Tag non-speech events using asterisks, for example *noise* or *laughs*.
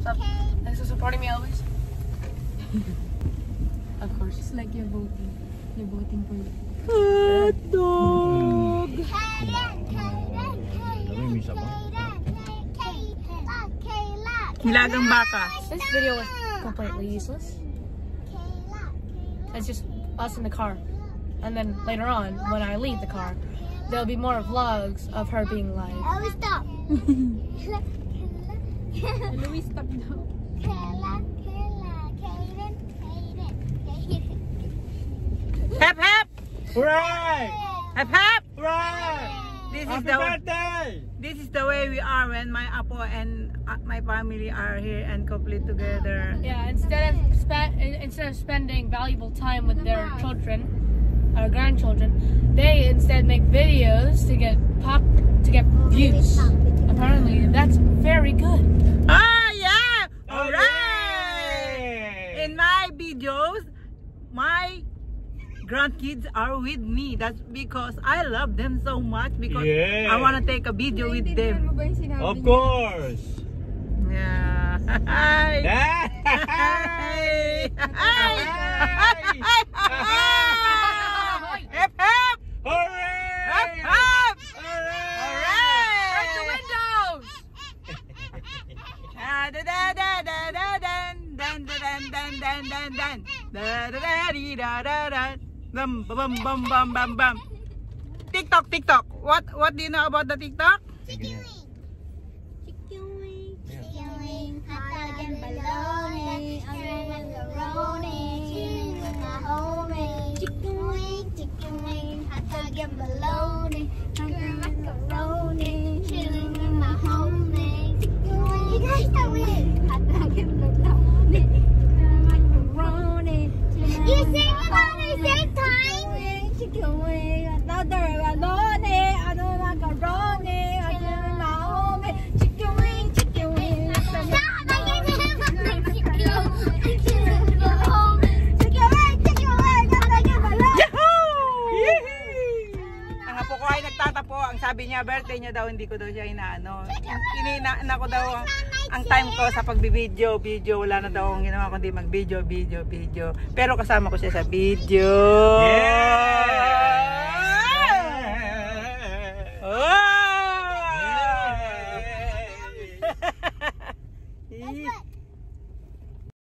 Stop. Thanks for supporting me always. *laughs* of course. It's like you're voting. You're voting for it. Hotdog! Nilagang baka. This video was completely useless. It's just us in the car. And then later on, when I leave the car, there'll be more vlogs of her being live. Oh, stop. *laughs* *laughs* Louis, stop now. Hep hep! Hooray! Hep hep! Hooray! This is Happy the birthday! this is the way we are when my apo and uh, my family are here and complete together. Yeah, instead of spe- instead of spending valuable time with their children or grandchildren, they instead make videos to get pop to get views. Apparently, that's very good. Ah yeah! Oh, Alright! yay! In my videos, my grandkids are with me. That's because I love them so much because Yeah. I want to take a video with Naiintindihan mo them. ba yung sinabi Of niya? course! Yeah. *laughs* Hi. Hey! Hi. Hi. Bum bum bum bum bum bum TikTok TikTok what what do you know about the TikTok Chicken wing. Chicken wing. Chicken wing. Hot dog and bologna. My homie. Chicken wing. Chicken wing. Hot dog and bologna. You sing it all at the same time? Chicken wing. Another bologna. Ano macaroni. Under my homie. Chicken wing. Chicken wing. Stop! I gave him a chicken wing. Chicken wing. Chicken wing. Hot dog and bologna. ang apo ko ay nagtatapo ang sabi niya birthday niya daw hindi ko daw siya inaano inina ko daw ang, time ko sa pagbibideo video wala na daw akong ginawa kundi mag video video video pero kasama ko siya sa video Yeah!